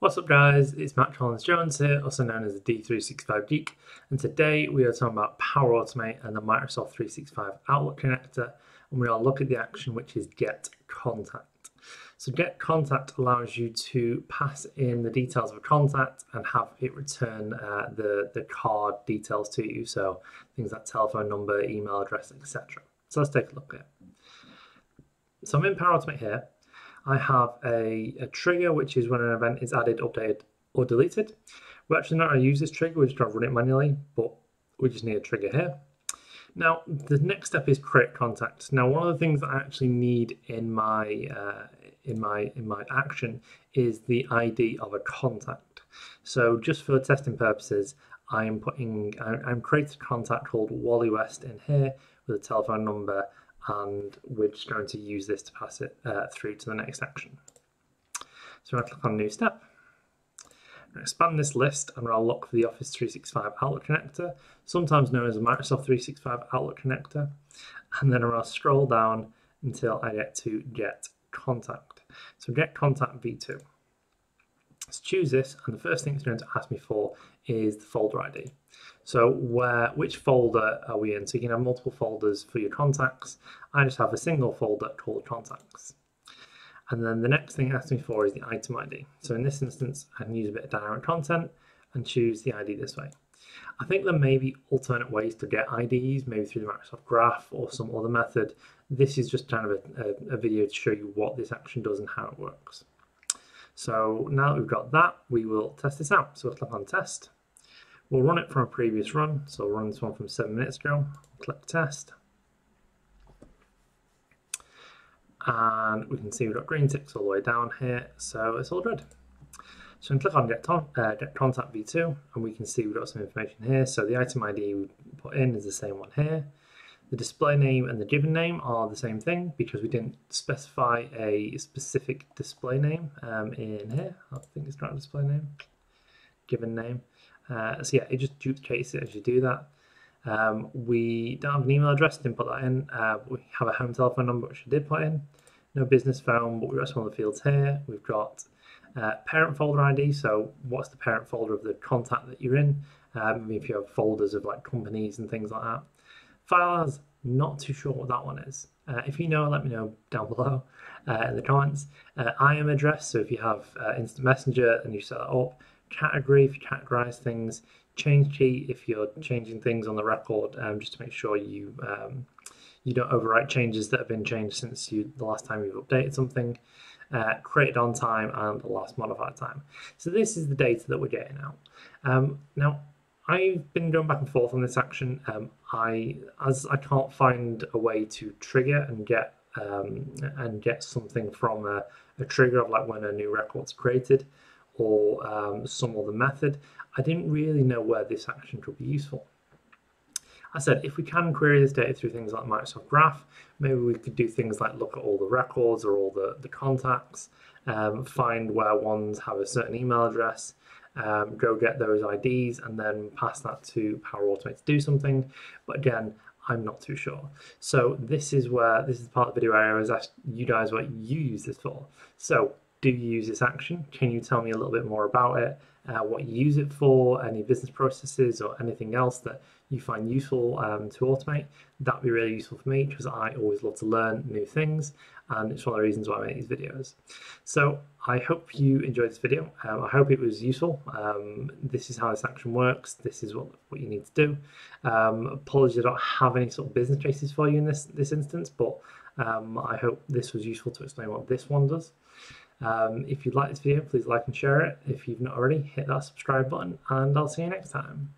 What's up guys, it's Matt Collins Jones here, also known as the D365 Geek, and today we are talking about Power Automate and the Microsoft 365 Outlook connector, and we are looking at the action which is Get Contact. So Get Contact allows you to pass in the details of a contact and have it return uh, the, the card details to you, so things like telephone number, email address, etc. So let's take a look at it. So I'm in Power Automate here, I have a, a trigger, which is when an event is added, updated, or deleted. We're actually not going to use this trigger, we're just going to run it manually, but we just need a trigger here. Now, the next step is create contacts. Now, one of the things that I actually need in my uh, in my in my action is the ID of a contact. So, just for testing purposes, I am putting I'm creating a contact called Wally West in here with a telephone number and we're just going to use this to pass it uh, through to the next action. So to click on New Step. expand this list and I'll look for the Office 365 Outlook connector, sometimes known as a Microsoft 365 Outlook connector, and then I'll scroll down until I get to Get Contact. So Get Contact V2. Let's choose this, and the first thing it's going to ask me for is the folder ID. So where, which folder are we in? So you can have multiple folders for your contacts. I just have a single folder called contacts. And then the next thing it asks me for is the item ID. So in this instance, I can use a bit of dynamic content and choose the ID this way. I think there may be alternate ways to get IDs, maybe through the Microsoft Graph or some other method. This is just kind of a, a, a video to show you what this action does and how it works. So now that we've got that, we will test this out. So we'll click on test. We'll run it from a previous run. So we'll run this one from seven minutes ago. Click test. And we can see we've got green ticks all the way down here. So it's all good. So we can click on get, uh, get contact v2 and we can see we've got some information here. So the item ID we put in is the same one here. The display name and the given name are the same thing because we didn't specify a specific display name um, in here. I think it's not a display name, given name. Uh, so yeah, it just duplicates it as you do that. Um, we don't have an email address, didn't put that in. Uh, we have a home telephone number, which I did put in. No business phone, but we've got some of the fields here. We've got uh, parent folder ID, so what's the parent folder of the contact that you're in? Um, if you have folders of like companies and things like that. Files, not too sure what that one is. Uh, if you know, let me know down below uh, in the comments. Uh, IM address, so if you have uh, Instant Messenger and you set that up. Category, if you categorize things. Change key, if you're changing things on the record, um, just to make sure you um, you don't overwrite changes that have been changed since you the last time you've updated something. Uh, created on time and the last modified time. So this is the data that we're getting out. Um, now, I've been going back and forth on this action. Um, I as I can't find a way to trigger and get um, and get something from a, a, trigger of like when a new record's created or um, some other method. I didn't really know where this action could be useful. I said if we can query this data through things like Microsoft Graph, maybe we could do things like look at all the records or all the, the contacts, um, find where ones have a certain email address, um, go get those IDs and then pass that to Power Automate to do something. But again, I'm not too sure. So this is where this is part of the video where I was asked you guys what you use this for. So do you use this action? Can you tell me a little bit more about it? Uh, what you use it for, any business processes or anything else that you find useful um, to automate, that'd be really useful for me because I always love to learn new things and it's one of the reasons why I make these videos. So I hope you enjoyed this video. Um, I hope it was useful. Um, this is how this action works. This is what, what you need to do. Um, apologies I don't have any sort of business cases for you in this, this instance, but um, I hope this was useful to explain what this one does. Um, if you'd like this video, please like and share it. If you've not already, hit that subscribe button and I'll see you next time.